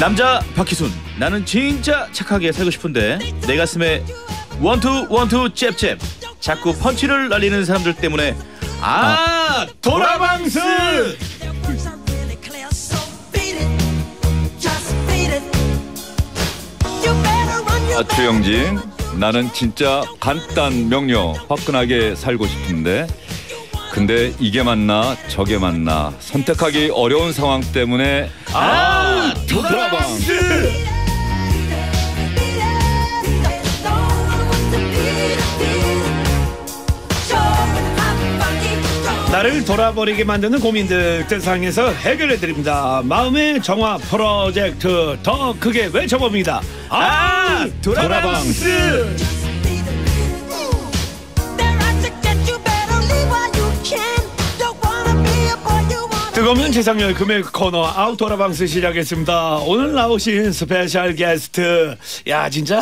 남자 박희순 나는 진짜 착하게 살고 싶은데 내 가슴에 원투 원투 잽잽. 자꾸 펀치를 날리는 사람들 때문에. 아, 도라방스 아, 주영진 나는 진짜 간단 명료 화끈하게 살고 싶은데 근데 이게 맞나 저게 맞나 선택하기 어려운 상황 때문에 아 도라방스 나를 돌아버리게 만드는 고민들 세상에서 해결해 드립니다. 마음의 정화 프로젝트 더 크게 외쳐봅니다. 아, 도라방스. 뜨거운 지상렬 금요일 코너 아우 도라방스 시작했습니다. 오늘 나오신 special guest, 야 진짜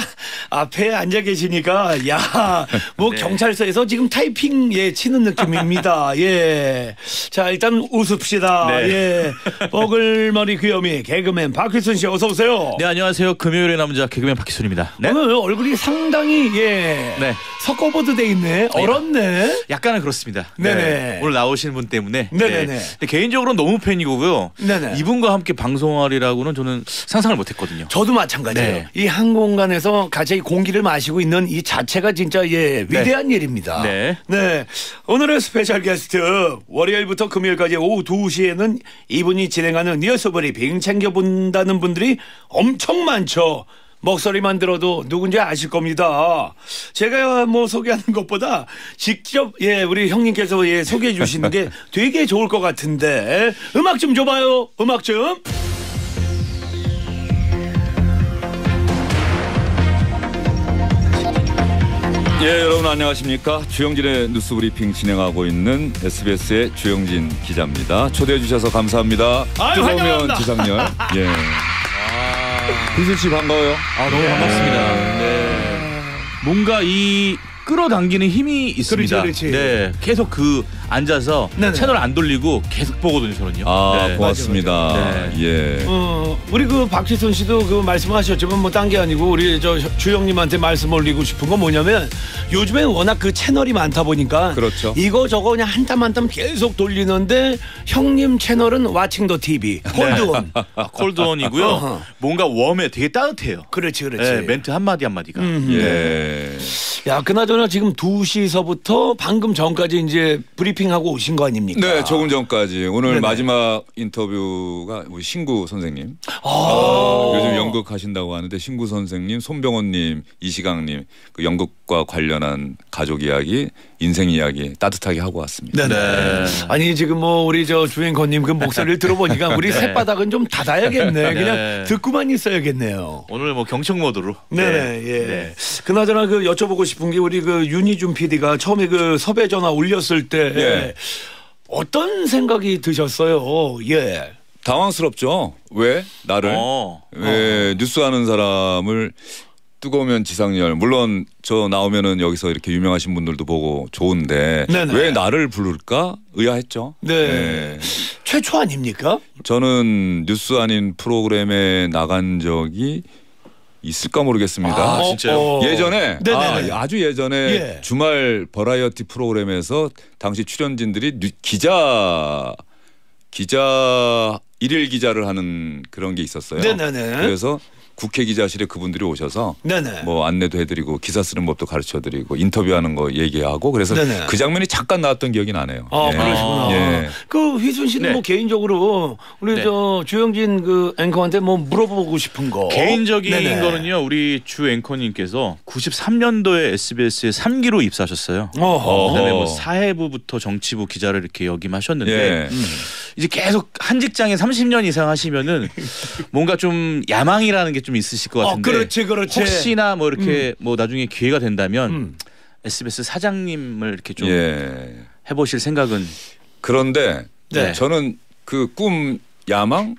앞에 앉아 계시니까 야 뭐 네. 경찰서에서 지금 타이핑 예 치는 느낌입니다. 예, 자 일단 웃읍시다. 네. 예, 뽀글머리 귀요미 개그맨 박휘순 씨 어서 오세요. 네 안녕하세요 금요일의 남자 개그맨 박휘순입니다 네 오늘 얼굴이 상당히 예 네. 석고보드 돼 있네. 얼었네. 약간은 그렇습니다 네네. 네. 오늘 나오신 분 때문에 네네네. 네. 근데 개인적으로 너무 팬이고요 네네. 이분과 함께 방송하리라고는 저는 상상을 못 했거든요 저도 마찬가지예요. 네. 이 한 공간에서 같이 공기를 마시고 있는 이 자체가 진짜 예 위대한 일입니다. 네. 네. 오늘의 special guest 월요일부터 금요일까지 오후 2시에는 이분이 진행하는 뉴스 브리핑 챙겨본다는 분들이 엄청 많죠. 목소리만 들어도 누군지 아실 겁니다. 제가 뭐 소개하는 것보다 직접 예 우리 형님께서 예 소개해 주시는 게 되게 좋을 것 같은데 음악 좀 줘봐요. 음악 좀. 예 여러분 안녕하십니까 주영진의 뉴스 브리핑 진행하고 있는 SBS의 주영진 기자입니다 초대해 주셔서 감사합니다 아유, 뜨거우면 환영합니다. 지상렬 예 희순 씨 반가워요 아 너무 반갑습니다. 네. 뭔가 이 끌어당기는 힘이 있습니다. 그렇지, 그렇지. 네, 계속 그 앉아서 네네. 채널 안 돌리고 계속 보거든요, 저는요. 아 네. 고맙습니다 맞아, 맞아. 예 어, 우리 그 박지선 씨도 그 말씀하셨지만 뭐 딴 게 아니고 우리 저 주영님한테 말씀 올리고 싶은 건 뭐냐면 요즘에 워낙 그 채널이 많다 보니까 그렇죠. 이거 저거 그냥 한땀 한땀 계속 돌리는데 형님 채널은 와칭 더 TV 콜드온 아, 콜드원이고요. 어허. 뭔가 웜에 되게 따뜻해요. 그렇지 그렇지 네, 멘트 한 마디 한 마디가. 음. 예. 야 그나저나 지금 2시서부터 방금 전까지 이제 브리 핑하고 오신 거 아닙니까 네, 조금 전까지 오늘 네네. 마지막 인터뷰가 우리 신구 선생님. 아. 어, 요즘 연극 하신다고 하는데 신구 선생님, 손병호님, 이시강님 그 연극과 관련한 가족 이야기, 인생 이야기 따뜻하게 하고 왔습니다. 네네. 아니 지금 뭐 우리 저 주행커님 그 목소리를 들어보니까 우리 네. 새바닥은 좀 닫아야겠네. 네. 그냥 듣고만 있어야겠네요. 오늘 뭐 경청 모드로. 네네. 예. 네. 그나저나 그 여쭤보고 싶은 게 우리 그 윤희준 PD가 처음에 그 섭외 전화 올렸을 때 예. 어떤 생각이 드셨어요? 예. 당황스럽죠. 왜 나를 어. 왜 뉴스 하는 사람을 뜨거우면 지상열 물론 저 나오면은 여기서 이렇게 유명하신 분들도 보고 좋은데 네네. 왜 나를 부를까 의아했죠. 네. 최초 아닙니까? 저는 뉴스 아닌 프로그램에 나간 적이 있을까 모르겠습니다. 아, 진짜요? 어. 예전에 네네네. 아, 주 예전에 예. 주말 버라이어티 프로그램에서 당시 출연진들이 뉴- 기자 기자 일일 기자를 하는 그런 게 있었어요. 네네네. 그래서 국회 기자실에 그분들이 오셔서 네네. 뭐 안내도 해드리고 기사 쓰는 법도 가르쳐드리고 인터뷰하는 거 얘기하고 그래서 네네. 그 장면이 잠깐 나왔던 기억이 나네요. 아, 예. 그러시구나. 예. 그 휘순 씨는 네. 뭐 개인적으로 우리 네. 저 주영진 그 앵커한테 뭐 물어보고 싶은 거. 개인적인 네네. 거는요. 우리 주 앵커님께서 93년도에 SBS에 3기로 입사하셨어요. 어허. 그다음에 뭐. 사회부부터 정치부 기자를 이렇게 역임하셨는데 예. 음. 이제 계속 한 직장에 30년 이상 하시면은 뭔가 좀 야망이라는 게좀 있으실 것 어, 같은데 그렇지, 그렇지. 혹시나 뭐 이렇게 뭐 나중에 기회가 된다면 음. SBS 사장님을 이렇게 좀 예. 해보실 생각은 그런데 네. 저는 그 꿈 야망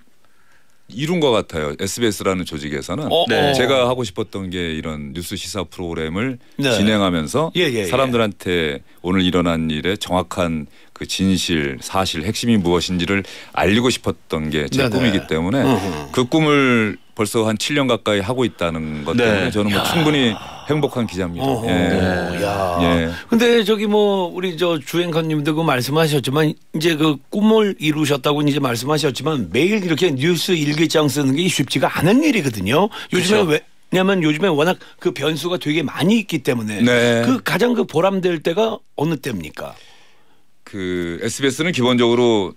이룬 것 같아요. SBS라는 조직에서는 어, 네. 어. 제가 하고 싶었던 게 이런 뉴스 시사 프로그램을 네. 진행하면서 예, 예, 예. 사람들한테 오늘 일어난 일의 정확한 그 진실, 사실, 핵심이 무엇인지를 알리고 싶었던 게제 네네. 꿈이기 때문에 어허. 그 꿈을 벌써 한 7년 가까이 하고 있다는 것 때문에 네. 저는 뭐 충분히 행복한 기자입니다. 어허, 예. 야. 예. 근데 저기 뭐 우리 저 주행커님도 그 말씀하셨지만 이제 그 꿈을 이루셨다고 이제 말씀하셨지만 매일 이렇게 뉴스 일기장 쓰는 게 쉽지가 않은 일이거든요. 요즘에 그렇죠. 왜 왜냐면 요즘에 워낙 그 변수가 되게 많이 있기 때문에 네. 그 가장 그 보람될 때가 어느 때입니까? 그 SBS는 기본적으로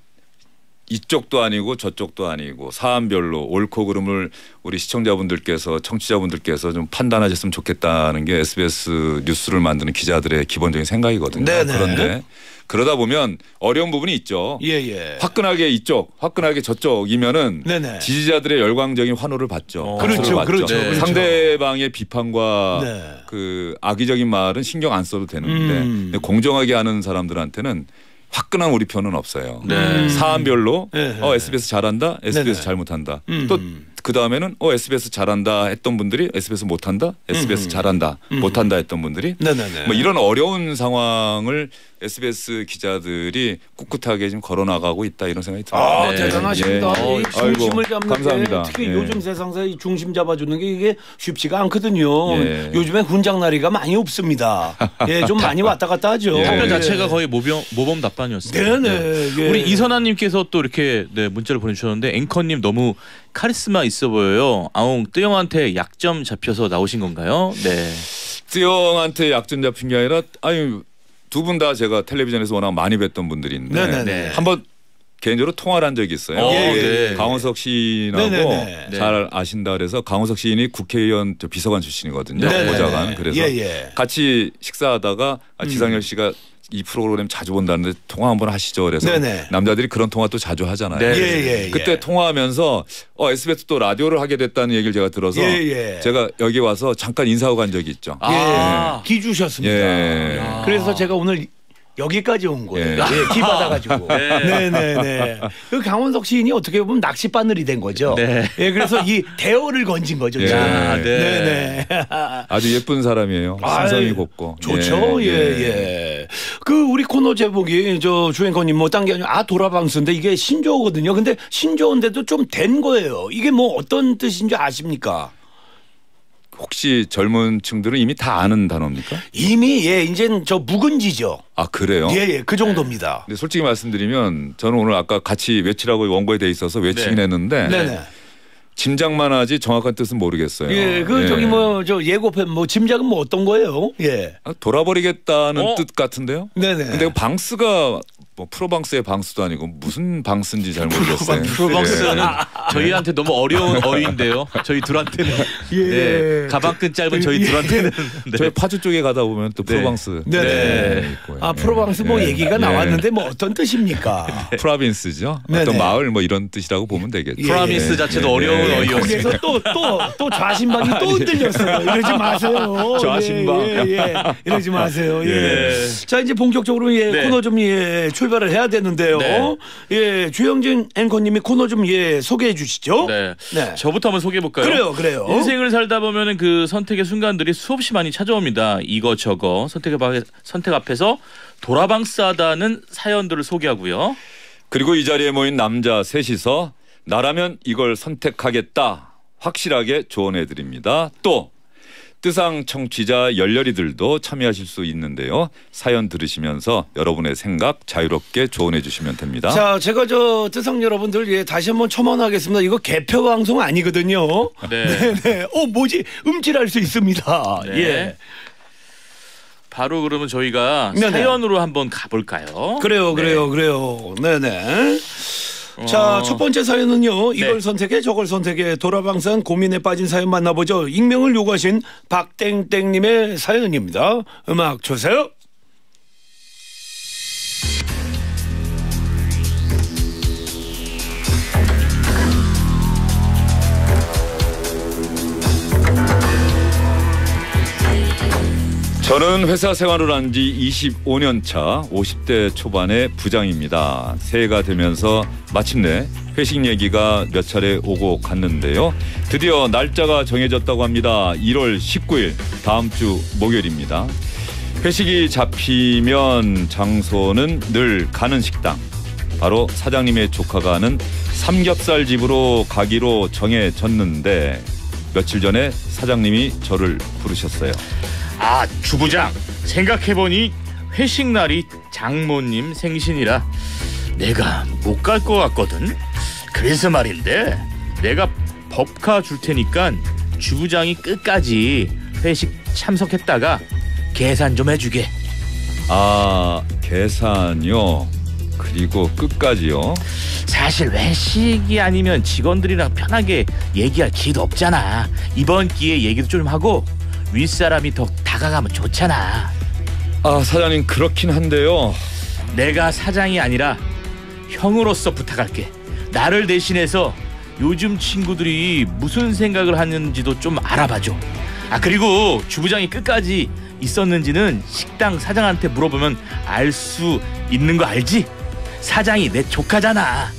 이쪽도 아니고 저쪽도 아니고 사안별로 옳고 그름을 우리 시청자분들께서 청취자분들께서 좀 판단하셨으면 좋겠다는 게 SBS 뉴스를 만드는 기자들의 기본적인 생각이거든요. 네네. 그런데 그러다 보면 어려운 부분이 있죠. 예 예. 화끈하게 이쪽, 화끈하게 저쪽이면은 네네. 지지자들의 열광적인 환호를 받죠. 어. 그렇죠, 받죠. 그렇죠, 그렇죠. 상대방의 비판과 네. 그 악의적인 말은 신경 안 써도 되는데 음. 공정하게 하는 사람들한테는 화끈한 우리 편은 없어요. 네. 사안별로 네. 어 SBS 잘한다, SBS. 잘못한다. 음. 또그 다음에는 어 SBS 잘한다 했던 분들이 SBS 못한다, SBS 잘한다, 못한다 했던 분들이 음. 뭐 이런 어려운 상황을 SBS 기자들이 꿋꿋하게 지금 걸어나가고 있다 이런 생각이 듭니다. 아 네. 대단하십니다. 예. 중심을 잡는 감사합니다. 게 특히 예. 요즘 세상에서 이 중심 잡아주는 게 이게 쉽지가 않거든요. 예. 요즘에 훈장날이가 많이 없습니다. 예, 좀 많이 왔다 갔다 하죠. 예. 답변 예. 자체가 거의 모범 모범 답변이었습니다. 네네. 예. 우리 이선아님께서 또 이렇게 네, 문자를 보내주셨는데 앵커님 너무 카리스마 있어 보여요. 아웅 뜨영한테 약점 잡혀서 나오신 건가요? 네. 쯔영한테 약점 잡힌 게 아니라 아니 두 분 다 제가 텔레비전에서 워낙 많이 뵀던 분들인데 네네네. 네. 한번 개인적으로 통화를 한 적이 있어요. 어, 예, 예. 네. 강원석 시인하고 네네네. 잘 아신다 그래서 강원석 시인이 국회의원 저 비서관 출신이거든요. 네네네. 보좌관. 그래서 예, 예. 같이 식사하다가 아, 지상열 씨가 이 프로그램 자주 본다는데 통화 한번 하시죠. 그래서 네네. 남자들이 그런 통화 또 자주 하잖아요. 네. 예, 예, 예. 그때 통화하면서 어, SBS 또 라디오를 하게 됐다는 얘기를 제가 들어서 예, 예. 제가 여기 와서 잠깐 인사하고 간 적이 있죠. 아. 예. 기 주셨습니다. 예. 그래서 제가 오늘 여기까지 온 거예요. 예. 예, 기 받아가지고. 네. 네네네. 그 강원석 시인이 어떻게 보면 낚시 바늘이 된 거죠. 네. 예, 그래서 이 대어를 건진 거죠. 예. 아, 네. 네네. 아주 예쁜 사람이에요. 아이, 곱고. 좋죠. 예, 예. 그 우리 코너 제목이 저 주행커님 뭐 딴 게 아니라 아 도라방스인데 이게 신조어거든요. 근데 신조어인데도 좀 된 거예요. 이게 뭐 어떤 뜻인지 아십니까? 혹시 젊은 층들은 이미 다 아는 단어입니까? 이미 예, 이젠 저 묵은지죠. 아 그래요? 예, 예, 그 정도입니다. 근데 솔직히 말씀드리면 저는 오늘 아까 같이 외치라고 원고에 돼 있어서 외치긴 네. 했는데 네네. 짐작만 하지 정확한 뜻은 모르겠어요. 예, 그 예. 저기 뭐 저 예고편 뭐 짐작은 뭐 어떤 거예요? 예. 아, 돌아버리겠다는 어? 뜻 같은데요? 네네. 근데 그 방스가 뭐 프로방스의 방스도 아니고 무슨 방스인지 잘 모르겠어요. 프로방스는 예. 저희한테 너무 어려운 어휘인데요. 저희 둘한테는 예. 네. 가방끈 짧은 저희 둘한테는 네. 저희 파주 쪽에 가다 보면 또 네. 프로방스 네네. 네, 있고요. 아 프로방스 뭐 예. 얘기가 예. 나왔는데 뭐 어떤 뜻입니까? province죠. 어떤 마을 뭐 이런 뜻이라고 보면 되겠죠. province 예. 자체도 예. 어려운 예. 어휘였습니다. 거기에서 또 또 또 좌심방이 또 흔들렸어요. 이러지 마세요. 좌심방. 예, 예, 예. 이러지 마세요. 예. 예. 자 이제 본격적으로 예, 네. 코너 좀 예, 출발을 해야 되는데요. 네. 예, 주영진 앵커님이 코너 좀 예, 소개해 주시죠. 네. 네. 저부터 한번 소개해 볼까요? 그래요, 그래요. 인생을 살다 보면은 그 선택의 순간들이 수없이 많이 찾아옵니다. 이거 저거 선택 앞에 선택 앞에서 돌아방스하다는 사연들을 소개하고요. 그리고 이 자리에 모인 남자 셋이서 나라면 이걸 선택하겠다 확실하게 조언해 드립니다. 또 뜨상 청취자 열렬히들도 참여하실 수 있는데요. 사연 들으시면서 여러분의 생각 자유롭게 조언해 주시면 됩니다. 자, 제가 저 뜨상 여러분들 예, 다시 한번 첨언하겠습니다. 이거 개표 방송 아니거든요. 네. 네, 네. 어, 뭐지? 음질할 수 있습니다. 네. 예. 바로 그러면 저희가 네네. 사연으로 한번 가볼까요? 그래요, 그래요, 그래요. 네네. 자, 어. 첫 번째 사연은요. 이걸 네. 선택해, 저걸 선택해. 돌아방산 고민에 빠진 사연 만나보죠. 익명을 요구하신 박땡땡님의 사연입니다. 음악 주세요. 저는 회사 생활을 한 지 25년 차 50대 초반의 부장입니다. 새해가 되면서 마침내 회식 얘기가 몇 차례 오고 갔는데요. 드디어 날짜가 정해졌다고 합니다. 1월 19일 다음 주 목요일입니다. 회식이 잡히면 장소는 늘 가는 식당. 바로 사장님의 조카가 하는 삼겹살 집으로 가기로 정해졌는데 며칠 전에 사장님이 저를 부르셨어요. 아 주부장 생각해보니 회식 날이 장모님 생신이라 내가 못 갈 것 같거든 그래서 말인데 내가 법카 줄 테니까 주부장이 끝까지 회식 참석했다가 계산 좀 해주게 아 계산요. 그리고 끝까지요. 사실 회식이 아니면 직원들이랑 편하게 얘기할 기회도 없잖아 이번 기회에 얘기도 좀 하고 윗사람이 더 다가가면 좋잖아 아 사장님 그렇긴 한데요. 내가 사장이 아니라 형으로서 부탁할게. 나를 대신해서 요즘 친구들이 무슨 생각을 하는지도 좀 알아봐줘. 아 그리고 주부장이 끝까지 있었는지는 식당 사장한테 물어보면 알 수 있는 거 알지? 사장이 내 조카잖아.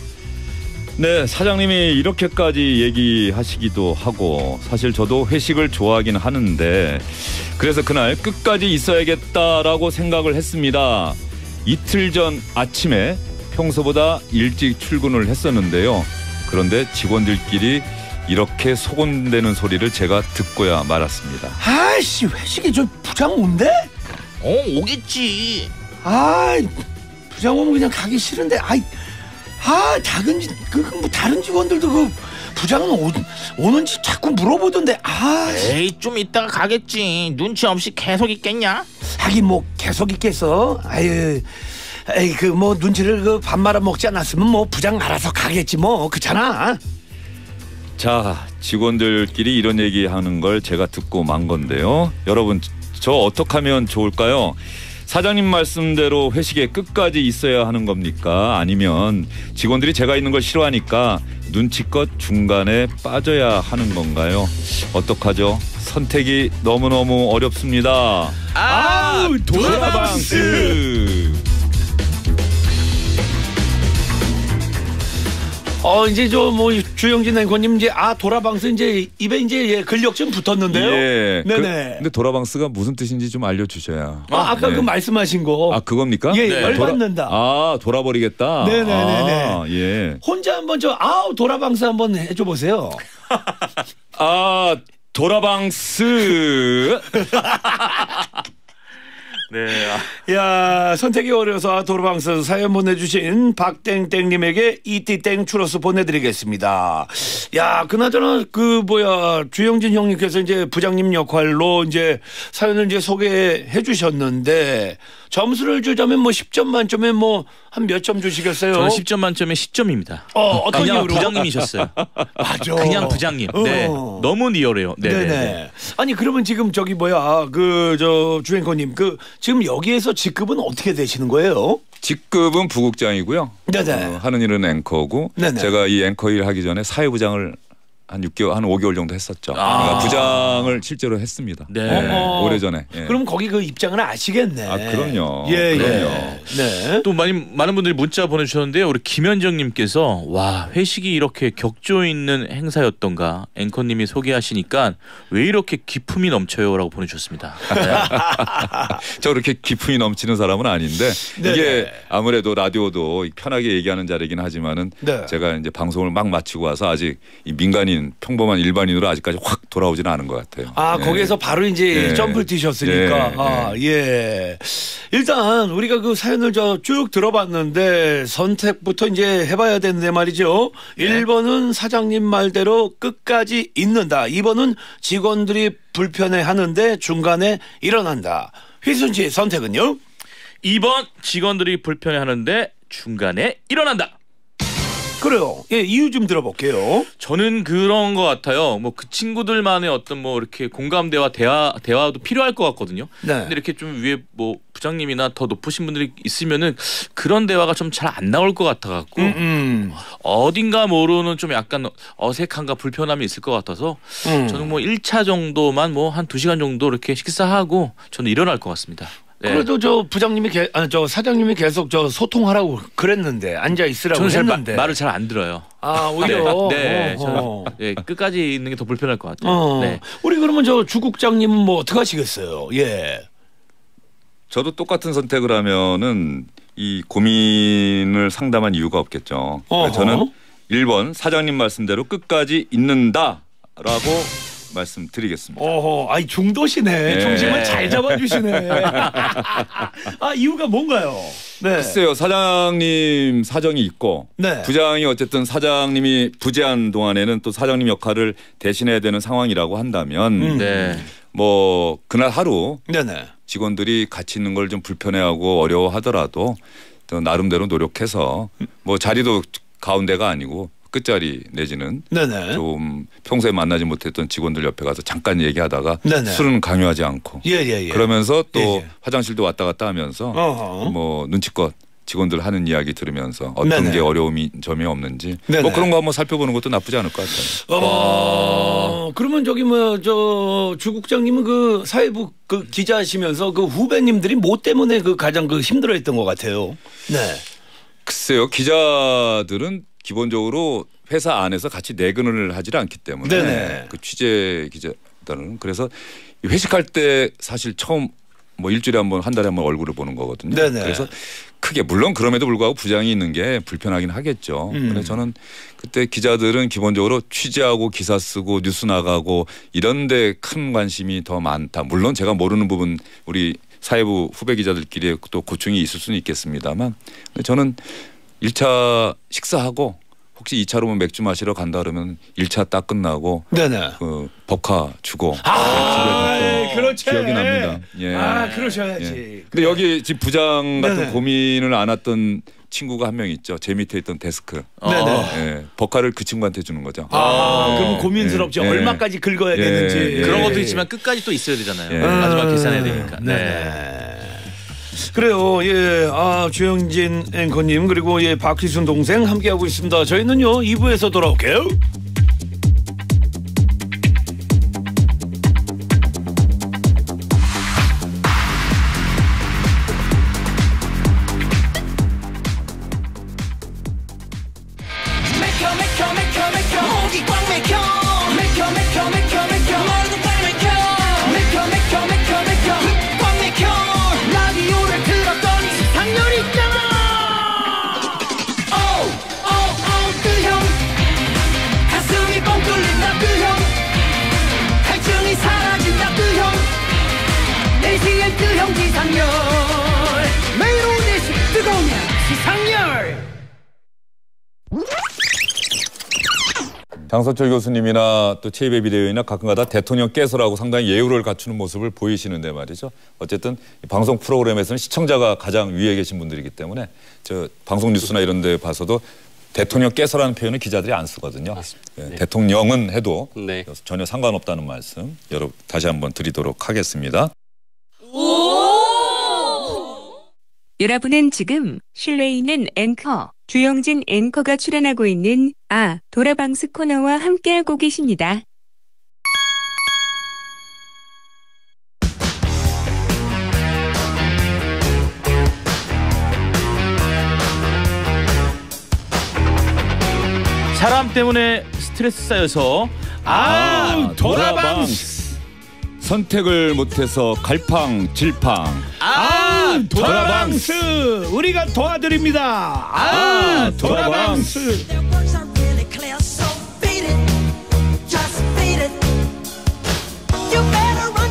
네 사장님이 이렇게까지 얘기하시기도 하고 사실 저도 회식을 좋아하긴 하는데 그래서 그날 끝까지 있어야겠다라고 생각을 했습니다. 이틀 전 아침에 평소보다 일찍 출근을 했었는데요. 그런데 직원들끼리 이렇게 소곤대는 소리를 제가 듣고야 말았습니다. 아이씨 회식에 저 부장 온대? 어 오겠지. 아 부장 오면 그냥 가기 싫은데 아이 아 작은 그뭐 다른 직원들도 그 부장은 오, 오는지 자꾸 물어보던데 아 에이 좀 이따가 가겠지. 눈치 없이 계속 있겠냐? 하긴 뭐 계속 있겠어 아유 에이 그 뭐 눈치를 그 밥 말아 먹지 않았으면 뭐 부장 알아서 가겠지 뭐 그렇잖아 자, 직원들끼리 이런 얘기하는 걸 제가 듣고 만 건데요. 여러분, 저 어떻게 하면 좋을까요? 사장님 말씀대로 회식에 끝까지 있어야 하는 겁니까? 아니면 직원들이 제가 있는 걸 싫어하니까 눈치껏 중간에 빠져야 하는 건가요? 어떡하죠? 선택이 너무너무 어렵습니다. 아 도라방스! 어 이제 저 뭐 주영진 앵커님 이제 아 도라방스 이제 입에 이제 예, 근력 좀 붙었는데요 예. 그, 네네 근데 도라방스가 무슨 뜻인지 좀 알려주셔야. 아, 아까 네. 그 말씀하신 거 아 그겁니까? 예, 네. 열받는다 아 돌아버리겠다. 네네네네. 아, 예. 혼자 한번 저 아우 도라방스 한번 해줘 보세요 아 도라방스. 네. 아, 야 선택이 어려워서 도라방스 사연 보내주신 박땡땡님에게 이띠땡 추러스 보내드리겠습니다. 야 그나저나 그 뭐야 주영진 형님께서 이제 부장님 역할로 이제 사연을 이제 소개해 주셨는데 점수를 주자면 뭐 10점 만점에 뭐 한 몇 점 주시겠어요? 저는 10점 만점에 10점입니다. 어, 어떤 그냥 이유로? 부장님이셨어요. 맞아. 그냥 부장님. 네. 어. 너무 리얼해요. 네. 네네. 네. 아니 그러면 지금 저기 뭐야 그 저 주행커님 그 지금 여기에서 직급은 어떻게 되시는 거예요? 직급은 부국장이고요. 네네. 어, 하는 일은 앵커고 네네. 제가 이 앵커 일 하기 전에 사회부장을 한 6개월 한 5개월 정도 했었죠. 아. 그러니까 부장을 실제로 했습니다. 네. 어. 오래전에. 예. 그럼 거기 그 입장을 아시겠네. 아, 그럼요. 예, 그럼요. 예. 네. 또 많이 많은 분들이 문자 보내주셨는데요. 우리 김현정님께서 와 회식이 이렇게 격조 있는 행사였던가 앵커님이 소개하시니까 왜 이렇게 기품이 넘쳐요라고 보내주셨습니다. 네. 저 그렇게 기품이 넘치는 사람은 아닌데 네네. 이게 아무래도 라디오도 편하게 얘기하는 자리긴 하지만은 네. 제가 이제 방송을 막 마치고 와서 아직 이 민간인 평범한 일반인으로 아직까지 확 돌아오지는 않은 것 같아요. 아 예. 거기에서 바로 이제 예. 점프를 뛰셨으니까 예, 아 예. 일단 우리가 그 사연을 저 쭉 들어봤는데 선택부터 이제 해봐야 되는데 말이죠. 네. 1번은 사장님 말대로 끝까지 있는다. 2번은 직원들이 불편해하는데 중간에 일어난다. 휘순 씨의 선택은요? 2번 직원들이 불편해하는데 중간에 일어난다. 그래요. 예 이유 좀 들어볼게요. 저는 그런 것 같아요. 뭐 그 친구들만의 어떤 뭐 이렇게 공감대와 대화 대화도 필요할 것 같거든요. 네. 근데 이렇게 좀 위에 뭐 부장님이나 더 높으신 분들이 있으면은 그런 대화가 좀 잘 안 나올 것 같아 갖고 음, 음. 어딘가 모르는 좀 약간 어색함과 불편함이 있을 것 같아서 음. 저는 뭐 1차 정도만 뭐 한 2시간 정도 이렇게 식사하고 저는 일어날 것 같습니다. 네. 그래도 저 부장님이 게, 아, 저 사장님이 계속 저 소통하라고 그랬는데 앉아 있으라고 저는 잘 마- 했는데 말을 잘 안 들어요. 아 오히려 네, 네, 어, 어. 저는 네, 끝까지 있는 게 더 불편할 것 같아요. 어. 네. 우리 그러면 저 주국장님은 뭐 어떻게 하시겠어요? 예. 저도 똑같은 선택을 하면은 이 고민을 상담한 이유가 없겠죠. 어허. 저는 1번 사장님 말씀대로 끝까지 있는다라고 말씀드리겠습니다. 어허, 아이 중도시네. 네. 중심을 잘 잡아주시네. 아 이유가 뭔가요? 네. 글쎄요 사장님 사정이 있고 네. 부장이 어쨌든 사장님이 부재한 동안에는 또 사장님 역할을 대신해야 되는 상황이라고 한다면 음. 네. 뭐 그날 하루 네네. 직원들이 같이 있는 걸 좀 불편해하고 어려워하더라도 또 나름대로 노력해서 뭐 자리도 가운데가 아니고 끝자리 내지는 네네. 좀 평소에 만나지 못했던 직원들 옆에 가서 잠깐 얘기하다가 네네. 술은 강요하지 않고 예 예 예. 그러면서 또 예, 예. 화장실도 왔다 갔다 하면서 어허. 뭐 눈치껏 직원들 하는 이야기 들으면서 어떤 네네. 게 어려움이 점이 없는지 네네. 뭐 그런 거 한번 살펴보는 것도 나쁘지 않을 것 같아요. 어, 그러면 저기 뭐 저 주국장님은 그 사회부 그 기자하시면서 그 후배님들이 뭐 때문에 그 가장 그 힘들어했던 것 같아요. 네. 글쎄요 기자들은 기본적으로 회사 안에서 같이 내근을 하질 않기 때문에 네네. 그 취재 기자들은 그래서 이 회식할 때 사실 처음 뭐 일주일에 한 번 한 달에 한 번 얼굴을 보는 거거든요. 네네. 그래서 크게 물론 그럼에도 불구하고 부장이 있는 게 불편하긴 하겠죠. 음. 그래서 저는 그때 기자들은 기본적으로 취재하고 기사 쓰고 뉴스 나가고 이런데 큰 관심이 더 많다. 물론 제가 모르는 부분 우리 사회부 후배 기자들끼리 또 고충이 있을 수는 있겠습니다만 저는 1차 식사하고 혹시 2차로 맥주 마시러 간다 그러면 1차 딱 끝나고 네네. 그 법카 주고 아, 집에 갔던 그렇지. 기억이 납니다. 예. 아, 그러셔야지. 예. 근데 여기 지금 부장 같은 네네. 고민을 안 했던 친구가 한 명 있죠. 제 밑에 있던 데스크. 네네. 예. 법카를 그 친구한테 주는 거죠. 아, 어. 그럼 고민스럽죠. 예. 얼마까지 긁어야 예. 되는지. 예. 그런 것도 있지만 끝까지 또 있어야 되잖아요. 예. 마지막 계산해야 되니까. 네. 네. 그래요. 예. 아, 주영진 앵커님 그리고 예, 박희순 동생 함께하고 있습니다. 저희는요, 2부에서 돌아올게요. 장서철 교수님이나 또 최이배 비대위원이나 가끔가다 대통령 깨서라고 상당히 예우를 갖추는 모습을 보이시는데 말이죠. 어쨌든 이 방송 프로그램에서는 시청자가 가장 위에 계신 분들이기 때문에 저 방송 뉴스나 이런 데 봐서도 대통령 깨서라는 표현을 기자들이 안 쓰거든요. 예, 대통령은 해도 네. 전혀 상관없다는 말씀 여러분 다시 한번 드리도록 하겠습니다. 여러분은 지금 실내에 있는 앵커 주영진 앵커가 출연하고 있는 아 도라방스 코너와 함께하고 계십니다. 사람 때문에 스트레스 쌓여서 아, 도라방스. 선택을 못해서 갈팡질팡 아, 도라방스. 우리가 도와드립니다. 아, 도라방스. Better run.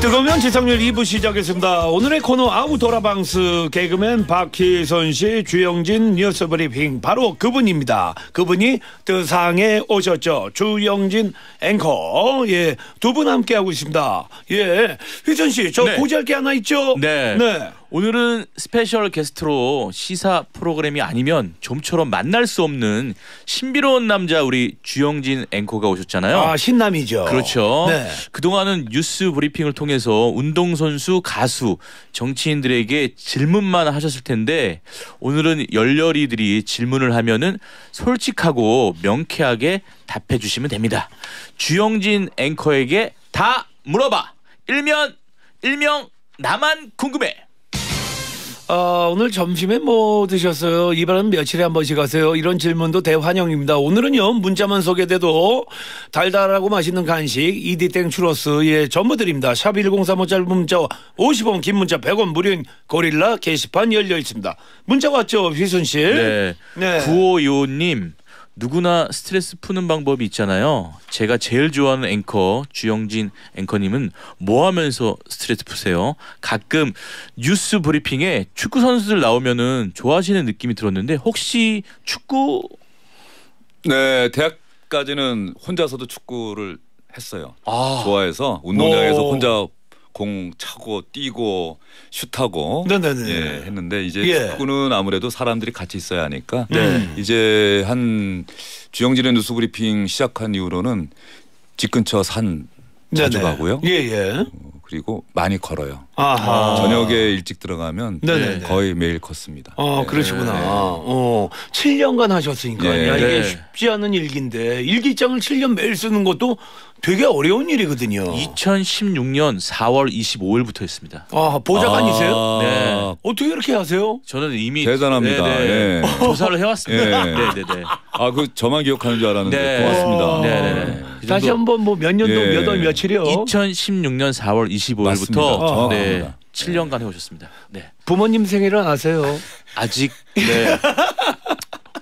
뜨거우면 지상렬 2부 시작했습니다. 오늘의 코너 아우 도라방스 개그맨 박휘순 씨, 주영진 뉴스 브리핑 바로 그분입니다. 그분이 뜨상에 오셨죠. 주영진 앵커 예 두 분 함께 하고 있습니다. 예 휘순 씨 저 네. 고지할 게 하나 있죠? 네. 네. 오늘은 special guest로 시사 프로그램이 아니면 좀처럼 만날 수 없는 신비로운 남자 우리 주영진 앵커가 오셨잖아요. 아 신남이죠. 그렇죠. 네. 그동안은 뉴스 브리핑을 통해서 운동선수, 가수, 정치인들에게 질문만 하셨을 텐데 오늘은 열렬히들이 질문을 하면은 솔직하고 명쾌하게 답해 주시면 됩니다. 주영진 앵커에게 다 물어봐. 일면 일명 나만 궁금해. 아, 오늘 점심에 뭐 드셨어요? 이번엔 며칠에 한 번씩 하세요? 이런 질문도 대환영입니다. 오늘은요, 문자만 소개돼도 달달하고 맛있는 간식, 이디땡 추러스, 예, 전부 드립니다. 샵 1035 짧은 문자 50원, 긴 문자 100원, 무료인 고릴라 게시판 열려 있습니다. 문자 왔죠, 휘순 씨? 네. 네. 9525님 누구나 스트레스 푸는 방법이 있잖아요. 제가 제일 좋아하는 앵커 주영진 앵커님은 뭐 하면서 스트레스 푸세요? 가끔 뉴스 브리핑에 축구 선수들 나오면은 좋아하시는 느낌이 들었는데 혹시 축구 네, 대학까지는 혼자서도 축구를 했어요. 아 좋아해서 운동장에서 오. 혼자 공 차고 뛰고 슛하고 네네네. 예, 했는데 이제 예. 축구는 아무래도 사람들이 같이 있어야 하니까 네. 이제 한 주영진의 뉴스 브리핑 시작한 이후로는 집 근처 산 자주 네네. 가고요. 예, 예. 그리고 많이 걸어요. 아하. 저녁에 일찍 들어가면 네네네. 거의 매일 걷습니다. 어, 네. 그러시구나. 네. 어, 7년간 하셨으니까. 예. 야, 이게 네. 쉽지 않은 일기인데, 일기장을 7년 매일 쓰는 것도 되게 어려운 일이거든요. 2016년 4월 25일부터 했습니다. 아, 보좌관이세요? 아, 네. 어떻게 그렇게 하세요? 저는 이미 대단합니다. 네, 네. 예. 조사를 해왔습니다. 예. 네네네. 아, 그 저만 기억하는 줄 알았는데 네. 고맙습니다. 어. 네네네. 그 다시 한번 뭐 몇 년도 예. 몇월 며칠이요? 2016년 4월 맞습니다. 25일부터 정확합니다. 네, 7년간 해오셨습니다. 네. 부모님 생일은 아세요? 아직 네.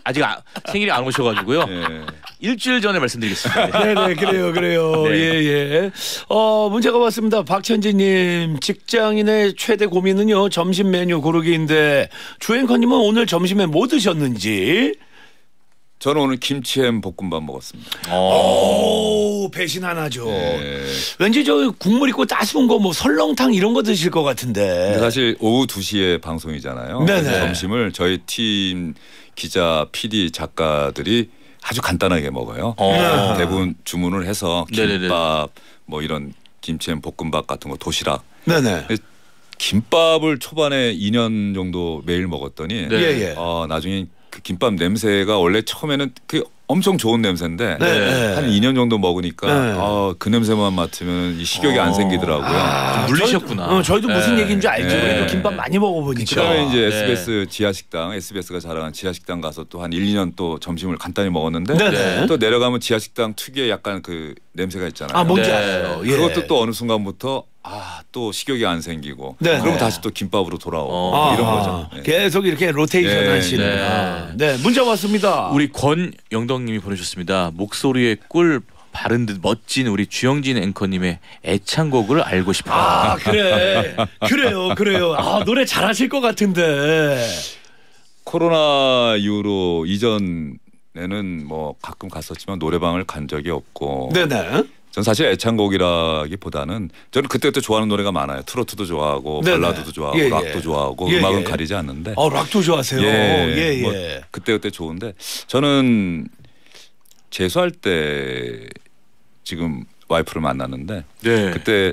아직 아- 생일이 안 오셔가지고요. 예. 일주일 전에 말씀드리겠습니다. 네. 네네 그래요 그래요 네. 예예 어 문제가 왔습니다 박천지님 직장인의 최대 고민은요 점심 메뉴 고르기인데 주행커님은 오늘 점심에 뭐 드셨는지 저는 오늘 김치햄 볶음밥 먹었습니다. 오 배신 하나죠 예. 왠지 저 국물 있고 따스운 거 뭐 설렁탕 이런 거 드실 것 같은데 사실 오후 2시에 방송이잖아요. 네네. 점심을 저희 팀 기자, PD, 작가들이 아주 간단하게 먹어요. 어. 대부분 주문을 해서. 김밥 뭐 이런 김치햄 볶음밥 같은 거 도시락 네네 김밥을 초반에 2년 정도 매일 먹었더니 네. 어, 나중에 그 김밥 냄새가 원래 처음에는 그 엄청 좋은 냄새인데 네. 한 2년 정도 먹으니까 네. 어, 그 냄새만 맡으면 이 식욕이 안 생기더라고요. 아, 좀 물리셨구나. 저희, 어, 저희도 무슨 네. 얘기인지 알죠 네. 그래도 김밥 많이 먹어보니까 그다음에 이제 네. SBS 지하식당, SBS가 자랑한 지하식당 가서 또 한 1, 2년 또 점심을 간단히 먹었는데 네네. 또 내려가면 지하식당 특유의 약간 그 냄새가 있잖아요. 아 뭔지 네. 알아요 예. 그것도 또 어느 순간부터 아 또 식욕이 안 생기고 네. 그럼 네. 다시 또 김밥으로 돌아오고 어. 이런 아하. 거죠. 네. 계속 이렇게 로테이션 예, 하시는구나 네 문자 왔습니다 우리 권영덕님이 보내주셨습니다. 목소리에 꿀 바른 듯 멋진 우리 주영진 앵커님의 애창곡을 알고 싶어요. 아 그래 그래요 그래요 아 노래 잘하실 것 같은데 코로나 이후로 이전에는 뭐 가끔 갔었지만 노래방을 간 적이 없고 네네 전 사실 애창곡이라기보다는 저는 그때부터 좋아하는 노래가 많아요. 트로트도 좋아하고 네네. 발라드도 좋아하고 예, 예. 락도 좋아하고 예, 음악은 예. 가리지 않는데 어 락도 좋아하세요 예예 뭐 그때 그때 좋은데 저는 재수할 때 지금 와이프를 만났는데 네. 그때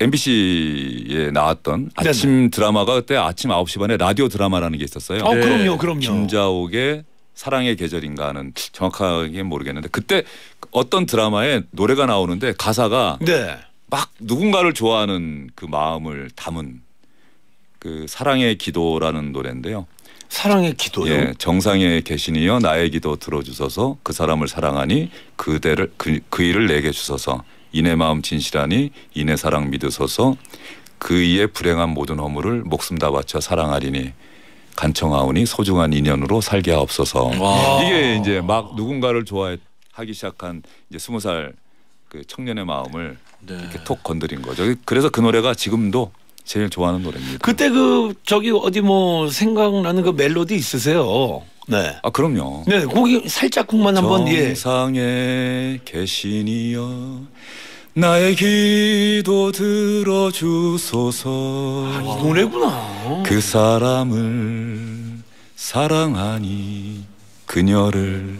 MBC에 나왔던 아침 드라마가 그때 아침 9시 반에 라디오 드라마라는 게 있었어요. 어 네. 그럼요 그럼요 김자옥의 사랑의 계절인가 하는 정확하게 모르겠는데 그때 어떤 드라마에 노래가 나오는데 가사가 네. 막 누군가를 좋아하는 그 마음을 담은 그 사랑의 기도라는 노래인데요. 사랑의 기도요? 예, 정상에 계시니여 나의 기도 들어주소서. 그 사람을 사랑하니 그대를 그, 그 일을 내게 주소서. 이내 마음 진실하니 이내 사랑 믿으소서. 그 이의 불행한 모든 허물을 목숨 다 바쳐 사랑하리니 간청하오니 소중한 인연으로 살게 하옵소서. 와. 이게 이제 막 누군가를 좋아 하기 시작한 이제 스무 살 그 청년의 마음을 네. 이렇게 톡 건드린 거죠. 그래서 그 노래가 지금도 제일 좋아하는 노래입니다. 그때 그 저기 어디 뭐 생각나는 그 멜로디 있으세요 네 아 그럼요. 네, 거기 살짝쿵만 한번 예. 정상에 계시니여 나의 기도 들어주소서 이 노래구나. 그 사람을 사랑하니 그녀를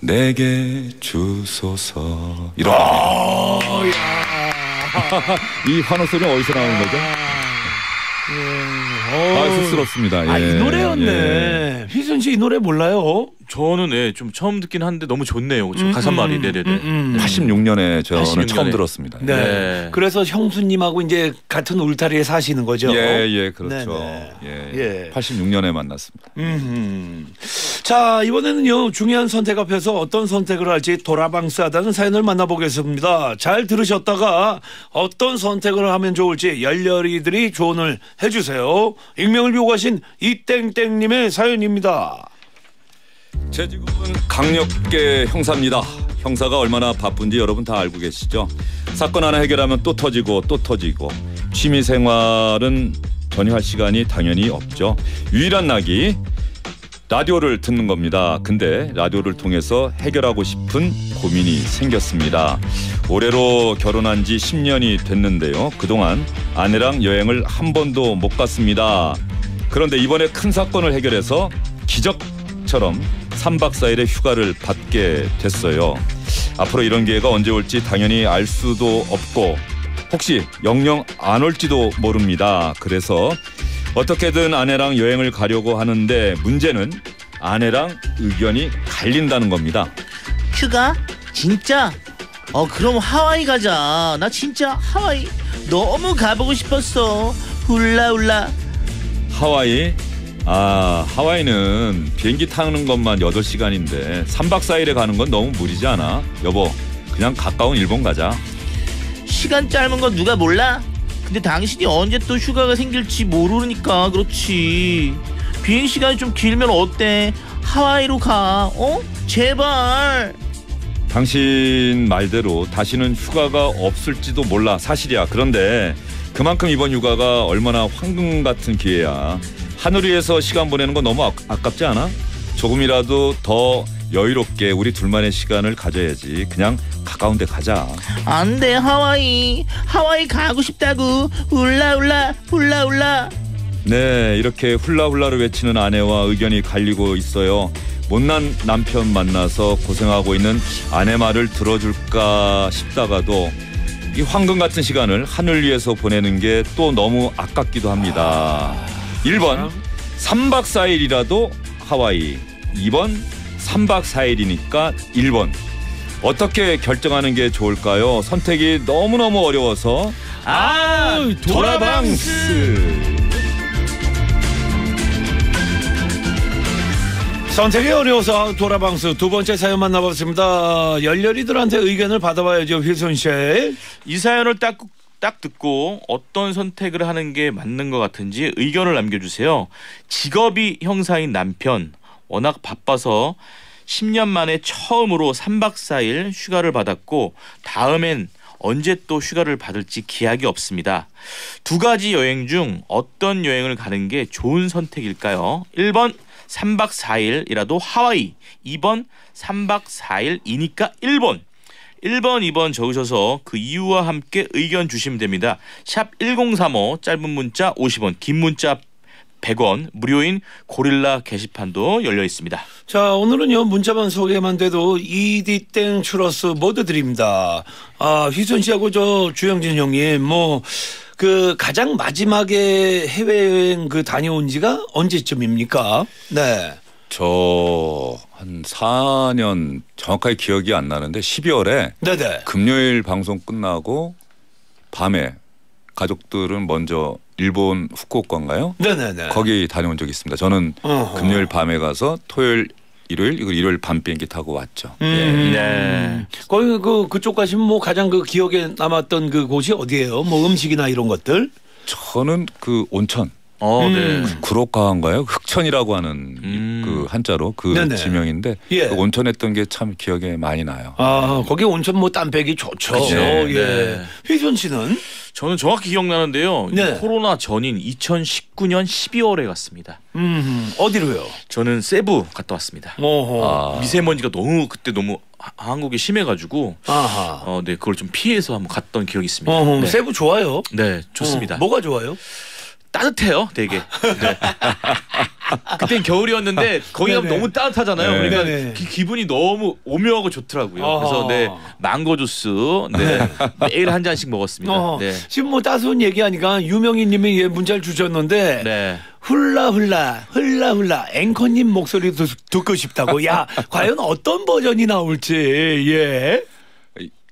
내게 주소서 이런 아, 이 환호 소리는 어디서 나오는 거죠? 아 쑥스럽습니다. 아, 예, 이 노래였네. 예. 휘순 씨 이 노래 몰라요? 저는 예, 좀 처음 듣긴 하는데 너무 좋네요. 저 가사말이 네네네. 음, 음. 86년에 저는 86 년에. 처음 들었습니다. 네. 네. 그래서 형수님하고 이제 같은 울타리에 사시는 거죠? 예, 예, 그렇죠. 네네. 예. 예. 86년에 만났습니다. 음. 자, 이번에는요, 중요한 선택 앞에서 어떤 선택을 할지 도라방스하다는 사연을 만나보겠습니다. 잘 들으셨다가 어떤 선택을 하면 좋을지 열렬히들이 조언을 해 주세요. 익명을 요구하신 이땡땡 님의 사연입니다. 제 직업은 강력계 형사입니다. 형사가 얼마나 바쁜지 여러분 다 알고 계시죠? 사건 하나 해결하면 또 터지고 또 터지고 취미 생활은 전혀 할 시간이 당연히 없죠. 유일한 낙이 라디오를 듣는 겁니다. 근데 라디오를 통해서 해결하고 싶은 고민이 생겼습니다. 올해로 결혼한 지 10년이 됐는데요. 그동안 아내랑 여행을 한 번도 못 갔습니다. 그런데 이번에 큰 사건을 해결해서 기적 처럼 3박 4일의 휴가를 받게 됐어요. 앞으로 이런 기회가 언제 올지 당연히 알 수도 없고 혹시 영영 안 올지도 모릅니다. 그래서 어떻게든 아내랑 여행을 가려고 하는데 문제는 아내랑 의견이 갈린다는 겁니다. 휴가? 진짜? 어 그럼 하와이 가자 나 진짜 하와이 너무 가보고 싶었어 훌라훌라 하와이 아 하와이는 비행기 타는 것만 8시간인데 3박 4일에 가는 건 너무 무리지 않아? 여보 그냥 가까운 일본 가자. 시간 짧은 건 누가 몰라? 근데 당신이 언제 또 휴가가 생길지 모르니까 그렇지 비행 시간이 좀 길면 어때? 하와이로 가 어? 제발 당신 말대로 다시는 휴가가 없을지도 몰라 사실이야. 그런데 그만큼 이번 휴가가 얼마나 황금 같은 기회야. 하늘 위에서 시간 보내는 건 너무 아, 아깝지 않아? 조금이라도 더 여유롭게 우리 둘만의 시간을 가져야지. 그냥 가까운 데 가자. 안 돼 하와이 하와이 가고 싶다고 훌라훌라 훌라훌라 네, 이렇게 훌라훌라를 외치는 아내와 의견이 갈리고 있어요. 못난 남편 만나서 고생하고 있는 아내 말을 들어줄까 싶다가도 이 황금 같은 시간을 하늘 위에서 보내는 게 또 너무 아깝기도 합니다. 1번 3박 4일이라도 하와이 2번 3박 4일이니까 1번 어떻게 결정하는 게 좋을까요? 선택이 너무너무 어려워서 아 도라방스 선택이 어려워서 도라방스 두 번째 사연 만나봤습니다. 열렬히들한테 의견을 받아봐야죠, 휘순 씨. 이 사연을 딱, 딱 듣고 어떤 선택을 하는 게 맞는 것 같은지 의견을 남겨주세요. 직업이 형사인 남편, 워낙 바빠서 10년 만에 처음으로 3박 4일 휴가를 받았고, 다음엔 언제 또 휴가를 받을지 기약이 없습니다. 두 가지 여행 중 어떤 여행을 가는 게 좋은 선택일까요? 1번 3박 4일이라도 하와이, 2번 3박 4일이니까 1번. 1번, 2번 적으셔서 그 이유와 함께 의견 주시면 됩니다. 샵 1035 짧은 문자 50원, 긴 문자 100원, 무료인 고릴라 게시판도 열려 있습니다. 자, 오늘은요, 문자만 소개만 돼도 이디땡 추러스 모두 드립니다. 아, 휘순 씨하고 저 주영진 형님, 뭐, 그 가장 마지막에 해외여행 그 다녀온 지가 언제쯤입니까? 네. 저 한 4년 정확하게 기억이 안 나는데 12월에 네네. 금요일 방송 끝나고 밤에 가족들은 먼저 일본 후쿠오카인가요? 네네네. 거기 다녀온 적이 있습니다. 저는 어허. 금요일 밤에 가서 토요일 일요일 이거 일요일 밤 비행기 타고 왔죠. 예. 음. 네. 거기 그 그쪽 가시면 뭐 가장 그 기억에 남았던 그 곳이 어디예요? 뭐 음식이나 이런 것들? 저는 그 온천 어, 음. 네. 구로카인가요? 흑천이라고 하는 음. 그 한자로 그 네네. 지명인데 예. 그 온천했던 게 참 기억에 많이 나요. 아, 거기 온천 뭐 땀빼기 좋죠. 그쵸. 예. 네. 휘순 씨는? 저는 정확히 기억나는데요. 이 네. 코로나 전인 2019년 12월에 갔습니다. 음, 어디로요? 저는 세부 갔다 왔습니다. 어허. 아. 미세먼지가 너무 그때 너무 하- 한국에 심해가지고 아하. 어, 네 그걸 좀 피해서 한번 갔던 기억이 있습니다. 어허. 네. 세부 좋아요. 네, 좋습니다. 어, 뭐가 좋아요? 따뜻해요, 되게. 네. 그땐 겨울이었는데 거기 가면 네네. 너무 따뜻하잖아요. 네. 그러니까 네네. 기, 기분이 너무 오묘하고 좋더라고요. 아하. 그래서 네 망고 주스 네, 매일 한 잔씩 먹었습니다. 어허. 네. 지금 뭐 따스운 얘기하니까 유명희님이 예, 문자를 주셨는데 네. 훌라 훌라 훌라 훌라 앵커님 목소리 도 듣고 싶다고. 야 과연 어떤 버전이 나올지 예.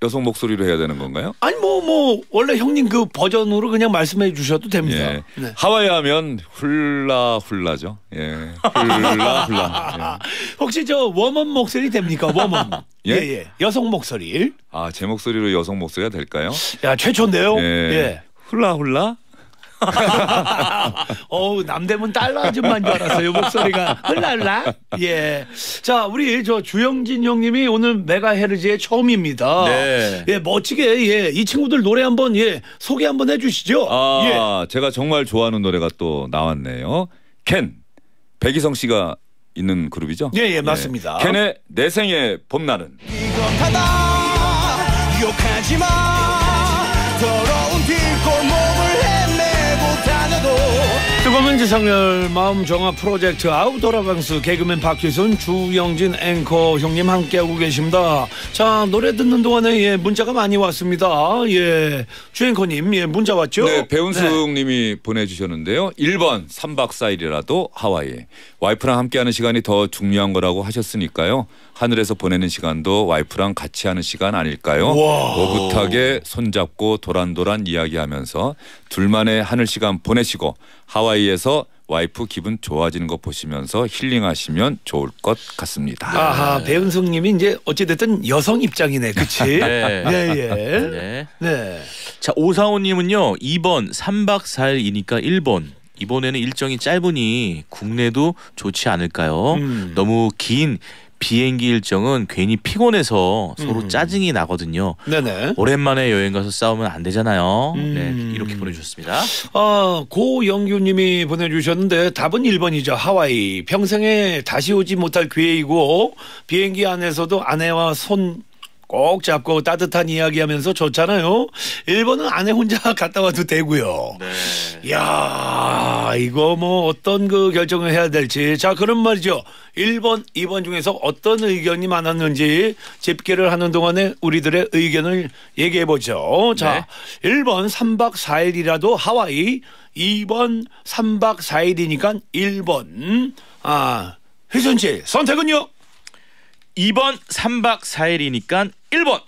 여성 목소리로 해야 되는 건가요? 아니 뭐뭐 원래 형님 그 버전으로 그냥 말씀해 주셔도 됩니다. 예. 네. 하와이 하면 훌라 훌라죠. 예. 훌라 훌라. 예. 혹시 저 웜원 목소리 됩니까? 웜원. 예? 예, 예. 여성 목소리. 아, 제 목소리로 여성 목소리가 될까요? 야 최초인데요. 예. 예. 훌라 훌라. 어우 남대문 딸라 아줌마인 줄 알았어요. 목소리가. 흘랄라? 예자 우리 저 주영진 형님이 오늘 메가헤르지의 처음입니다. 네. 예 멋지게 예이 친구들 노래 한번 예 소개 한번 해주시죠. 예. 아, 제가 정말 좋아하는 노래가 또 나왔네요. 켄. 백이성 씨가 있는 그룹이죠? 예, 예, 맞습니다. 켄의 내 생의 봄날은. 하다. 욕하지 마 뜨거운 지상렬 마음 정화 프로젝트 아웃도어 방수 개그맨 박희순 주영진 앵커 형님 함께하고 계십니다. 자 노래 듣는 동안에 예 문자가 많이 왔습니다. 예 주앵커님 예 문자 왔죠? 네, 배운숙 님이 보내주셨는데요. 1번 3박 4일이라도 하와이. 와이프랑 함께하는 시간이 더 중요한 거라고 하셨으니까요. 하늘에서 보내는 시간도 와이프랑 같이 하는 시간 아닐까요? 와. 오붓하게 손잡고 도란도란 이야기하면서 둘만의 하늘 시간 보내시고 하와이에서 와이프 기분 좋아지는 거 보시면서 힐링하시면 좋을 것 같습니다. 아하 배은숙님이 이제 어찌됐든 여성 입장이네, 그치? 네. 예, 예. 네. 네. 자 오사오님은요 2번 3박 4일이니까 1번 이번에는 일정이 짧으니 국내도 좋지 않을까요? 음. 너무 긴 비행기 일정은 괜히 피곤해서 서로 음. 짜증이 나거든요. 네네. 오랜만에 여행 가서 싸우면 안 되잖아요. 음. 네 이렇게 보내주셨습니다. 아, 고영규님이 보내주셨는데 답은 1번이죠. 하와이. 평생에 다시 오지 못할 기회이고 비행기 안에서도 아내와 손 꼭 잡고 따뜻한 이야기 하면서 좋잖아요. 1번은 아내 혼자 갔다 와도 되고요. 네. 이야, 이거 뭐 어떤 그 결정을 해야 될지. 자, 그런 말이죠. 1번, 2번 중에서 어떤 의견이 많았는지 집계를 하는 동안에 우리들의 의견을 얘기해 보죠. 자, 1번 3박 4일이라도 하와이, 2번 3박 4일이니까 1번. 아, 씨, 선택은요? 2번 3박 4일이니까 1번.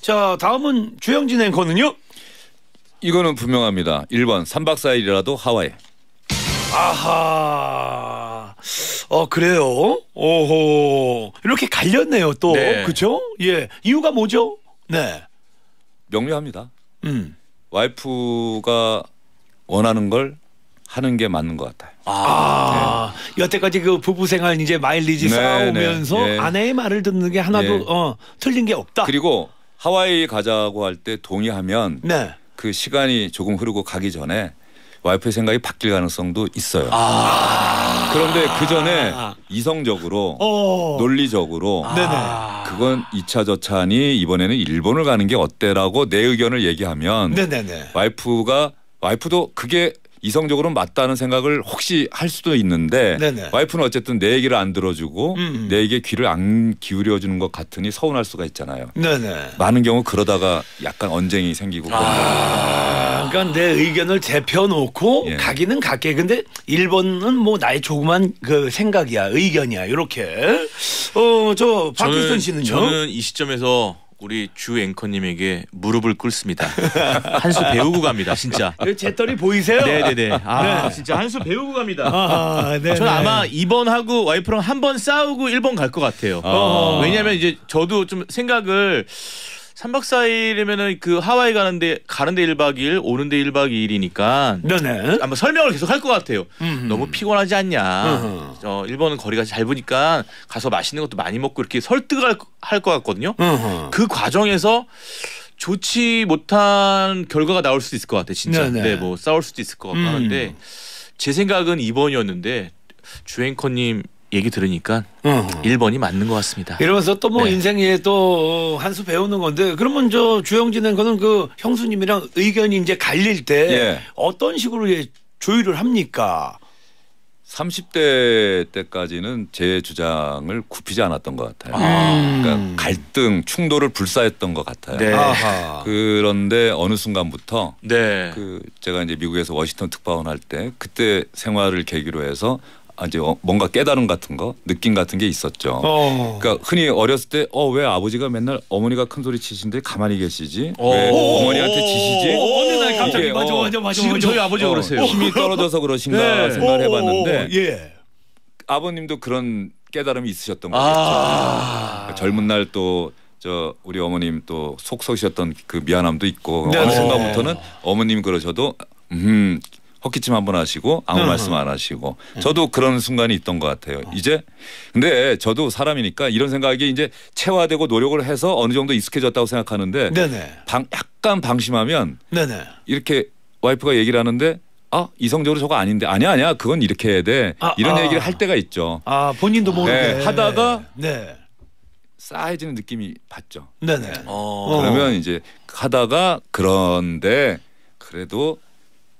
자, 다음은 주영진 앵커는요? 이거는 분명합니다. 1번 3박 4일이라도 하와이. 아하. 어, 그래요? 오호. 이렇게 갈렸네요, 또. 네. 그쵸? 예. 이유가 뭐죠? 네. 명료합니다. 음. 와이프가 원하는 걸 하는 게 맞는 것 같아요. 아, 여태까지 그 부부 생활 이제 마일리지 네, 쌓아오면서 네, 예. 아내의 말을 듣는 게 하나도 예. 어, 틀린 게 없다. 그리고 하와이 가자고 할 때 동의하면 네. 그 시간이 조금 흐르고 가기 전에 와이프의 생각이 바뀔 가능성도 있어요. 그런데 그 전에 이성적으로 어. 논리적으로 네네. 그건 2차 저차니 이번에는 일본을 가는 게 어때라고 내 의견을 얘기하면 네네네. 와이프가 와이프도 그게 이성적으로 맞다는 생각을 혹시 할 수도 있는데 네네. 와이프는 어쨌든 내 얘기를 안 들어주고 음. 내 얘기에 귀를 안 기울여 주는 것 같으니 서운할 수가 있잖아요. 네네. 많은 경우 그러다가 약간 언쟁이 생기고. 아, 그러니까 내 의견을 대펴놓고 예. 가기는 갈게. 근데 1번은 뭐 나의 조그만 그 생각이야, 의견이야. 이렇게. 어, 저 박규선 씨는요? 저는 이 시점에서 우리 주 앵커님에게 무릎을 꿇습니다. 한 수 배우고 갑니다, 진짜. 그 재떨이 보이세요? 네네네. 아 네. 진짜 한 수 배우고 갑니다. 아, 네. 저는 아마 2번 하고 와이프랑 한 번 싸우고 1번 갈 것 같아요. 아. 왜냐면 이제 저도 좀 생각을 3박 4일이면은 그 하와이 가는데 가는데 1박 2일, 오는데 1박 2일이니까 네네. 아마 설명을 계속 할 것 같아요. 음. 너무 피곤하지 않냐. 음. 어, 일본은 거리가 짧으니까 가서 맛있는 것도 많이 먹고 이렇게 설득을 할 것 같거든요. 어허. 그 과정에서 좋지 못한 결과가 나올 수도 있을 것 같아요. 진짜. 네네. 네, 뭐 싸울 수도 있을 것 같고 음. 하는데 제 생각은 2번이었는데 주앵커님 얘기 들으니까 어허. 1번이 맞는 것 같습니다. 이러면서 또 뭐 네. 인생에 또 한 수 배우는 건데 그러면 저 주영진 앵커는 그 형수님이랑 의견이 이제 갈릴 때 예. 어떤 식으로 예, 조율을 합니까? 30대 때까지는 제 주장을 굽히지 않았던 것 같아요. 음. 그러니까 갈등, 충돌을 불사했던 것 같아요. 네. 아하. 그런데 어느 순간부터 네. 그 제가 이제 미국에서 워싱턴 특파원 할 때 그때 생활을 계기로 해서 아, 이제 어, 뭔가 깨달음 같은 거, 느낌 같은 게 있었죠. 어. 그러니까 흔히 어렸을 때 어 왜 아버지가 맨날 어머니가 큰 소리 치시는데 가만히 계시지? 오. 왜 오. 어머니한테 지시지? 어, 어느 날 갑자기 이게, 맞아 어, 맞아 맞아 지금 맞아. 저희 아버지가 어, 그러세요. 힘이 떨어져서 그러신가 네. 생각을 오, 해봤는데 예. 아버님도 그런 깨달음이 있으셨던 아. 거겠죠. 젊은 날 또 저 우리 어머님 또속 쏘셨던 그 미안함도 있고 네. 어느 순간부터는 어머님 그러셔도 음 헛기침 한 번 하시고 아무 어허. 말씀 안 하시고 저도 그런 순간이 있던 것 같아요. 이제 근데 저도 사람이니까 이런 생각이 이제 체화되고 노력을 해서 어느 정도 익숙해졌다고 생각하는데 네네. 방 약간 방심하면 네네. 이렇게 와이프가 얘기를 하는데 아 이성적으로 저거 아닌데 아니야 아니야 그건 이렇게 해야 돼 아, 이런 아. 얘기를 할 때가 있죠. 아 본인도 모르게 네, 하다가 네. 싸해지는 느낌이 받죠. 네네. 어. 그러면 이제 하다가 그런데 그래도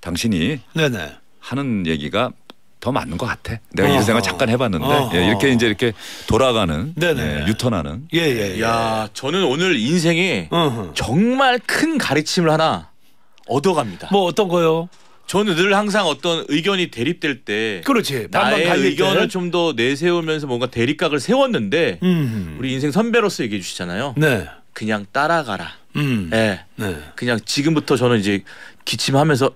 당신이 네네. 하는 얘기가 더 맞는 것 같아. 내가 어허. 이런 생각 잠깐 해봤는데. 예, 이렇게 이제 이렇게 돌아가는 네네. 예, 유턴하는 예예. 예. 야, 저는 오늘 인생에 어허. 정말 큰 가르침을 하나 얻어갑니다. 뭐 어떤 거요? 저는 늘 항상 어떤 의견이 대립될 때 그렇지. 나의 의견을 때. 좀더 내세우면서 뭔가 대립각을 세웠는데 음. 우리 인생 선배로서 얘기해 주시잖아요. 네. 그냥 따라가라. 음. 예. 네. 그냥 지금부터 저는 이제 기침하면서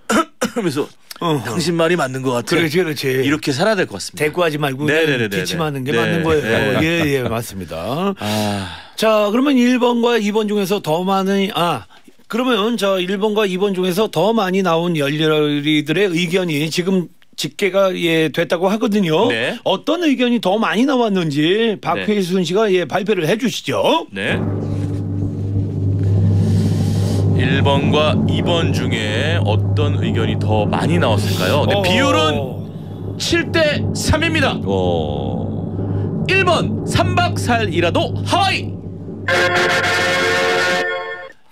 하면서 어허. 당신 말이 맞는 것 같아. 그렇지 그렇지. 이렇게 살아야 될 것 같습니다. 대꾸하지 말고 네네네네네. 그냥 기침하는 게 네. 맞는 거예요. 네. 예, 예, 맞습니다. 아, 자, 그러면 1번과 2번 중에서 더 많은 아 그러면 저 1번과 2번 중에서 더 많이 나온 열렬이들의 의견이 지금 집계가 예 됐다고 하거든요. 네. 어떤 의견이 더 많이 나왔는지 박회순 씨가 예 발표를 해 주시죠. 네. 1번과 2번 중에 어떤 의견이 더 많이 나왔을까요? 네, 어. 비율은 7대 3입니다. 어, 1번 3박 4일이라도 하와이.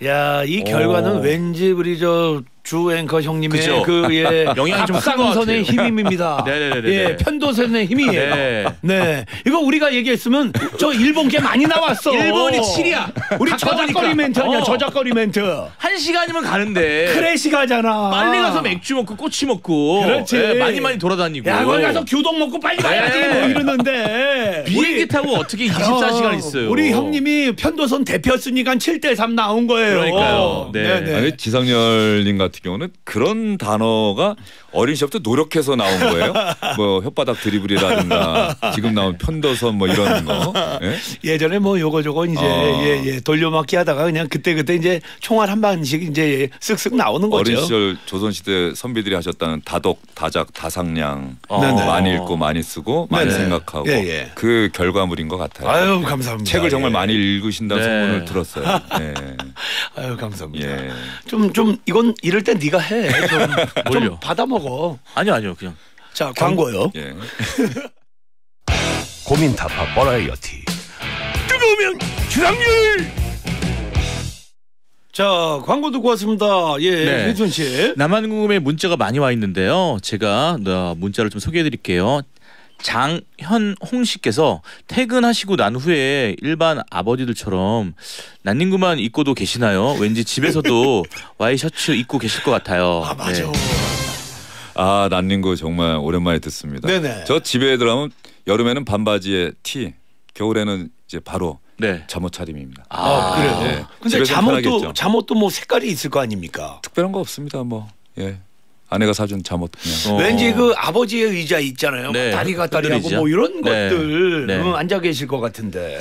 야, 이 결과는 오. 왠지 우리 저 주 앵커 형님의 그죠? 그 예 영향이 좀큰것 갑상선의 같아요. 힘입니다. 네네네네. 예, 편도선의 힘이에요. 네. 네. 이거 우리가 얘기했으면 저 일본 게 많이 나왔어. 일본이 칠이야. 우리. 저작거리 멘트 아니야, 어. 저작거리 멘트. 한 시간이면 가는데. 크래시 가잖아. 빨리 가서 맥주 먹고 꼬치 먹고. 그렇지. 예, 많이 많이 돌아다니고. 야, 거기 가서 교동 먹고 빨리 가야지 네. 뭐 이러는데. 비행기 타고 어떻게 24시간 있어요? 우리 형님이 편도선 대표였으니까 7대3 나온 거예요. 그러니까요. 네. 네네. 아니 지상렬님 같은 경우는 그런 단어가 어린 시절부터 노력해서 나온 거예요. 뭐 혓바닥 드리블이라든가 지금 나온 편도선 뭐 이런 거. 예? 예전에 뭐 요거 저거 이제 어. 예, 예, 돌려막기 하다가 그냥 그때 그때 이제 총알 한 방씩 이제 쓱쓱 나오는 거죠. 어린 시절 조선 시대 선비들이 하셨다는 다독, 다작, 다상량 어. 네네. 많이 읽고 많이 쓰고 많이 네네. 생각하고 예, 예. 그 결과물인 것 같아요. 아유 감사합니다. 책을 정말 예. 많이 읽으신다는 네. 소문을 들었어요. 예. 아유 감사합니다. 예. 좀좀 이건 이럴 땐 네가 해. 좀, 좀? 받아 먹 어. 아니요, 아니요. 그냥. 자 광고요. 예. 고민 타파 버라이어티 뜨거우면 주랑률. 자 광고 듣고 왔습니다. 예, 네. 혜준 씨. 나만 궁금해 문자가 많이 와 있는데요. 제가 어, 문자를 좀 소개해 드릴게요. 장현홍 씨께서 퇴근하시고 난 후에 일반 아버지들처럼 난닝구만 입고도 계시나요? 왠지 집에서도 와이셔츠 입고 계실 것 같아요. 아 맞아. 네. 아 난닝구 정말 오랜만에 듣습니다. 네네. 저 집에 들어가면 여름에는 반바지에 티, 겨울에는 이제 바로 네. 잠옷 차림입니다. 아, 그래요. 예. 근데 잠옷도 편하겠죠. 잠옷도 뭐 색깔이 있을 거 아닙니까? 특별한 거 없습니다. 뭐 예. 아내가 사준 잠옷 그냥. 어. 왠지 그 아버지의 의자 있잖아요. 네. 다리 가 다리하고 의자. 뭐 이런 네. 것들 네. 음, 앉아 계실 것 같은데.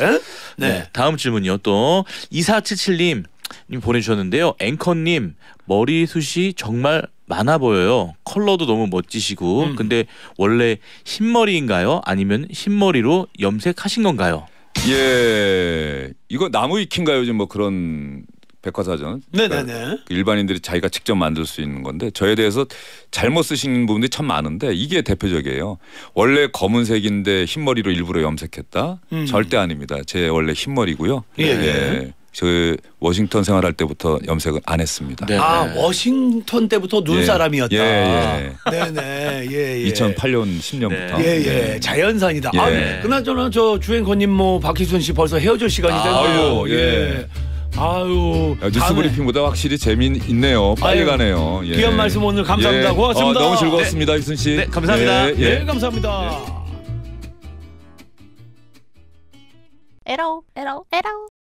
네. 네. 다음 질문이요. 또 2477님 님 보내주셨는데요. 앵커님 머리숱이 정말 많아 보여요. 컬러도 너무 멋지시고. 음. 근데 원래 흰머리인가요? 아니면 흰머리로 염색하신 건가요? 예. 이거 나무 위키인가요? 요즘 뭐 그런 백화사전. 네네네. 그 일반인들이 자기가 직접 만들 수 있는 건데 저에 대해서 잘못 쓰신 부분들이 참 많은데 이게 대표적이에요. 원래 검은색인데 흰머리로 일부러 염색했다? 음. 절대 아닙니다. 제 원래 흰머리고요. 예. 저 워싱턴 생활할 때부터 염색은 안 했습니다. 네. 아 워싱턴 때부터 눈 예. 사람이었다. 예, 예. 네네. 예, 예. 2008년 10년부터. 예, 예. 자연산이다. 예. 아, 그나저나 저 주행커님 뭐 박희순 씨 벌써 헤어질 시간이 됐네요. 아유, 예. 아유. 뉴스 다음에 브리핑보다 확실히 재미있네요. 빨리 아유, 가네요. 예. 귀한 말씀 오늘 감사합니다. 예. 고맙습니다. 어, 너무 즐거웠습니다, 희순 씨. 네, 감사합니다. 예, 예. 네, 감사합니다. 에러 에러 에러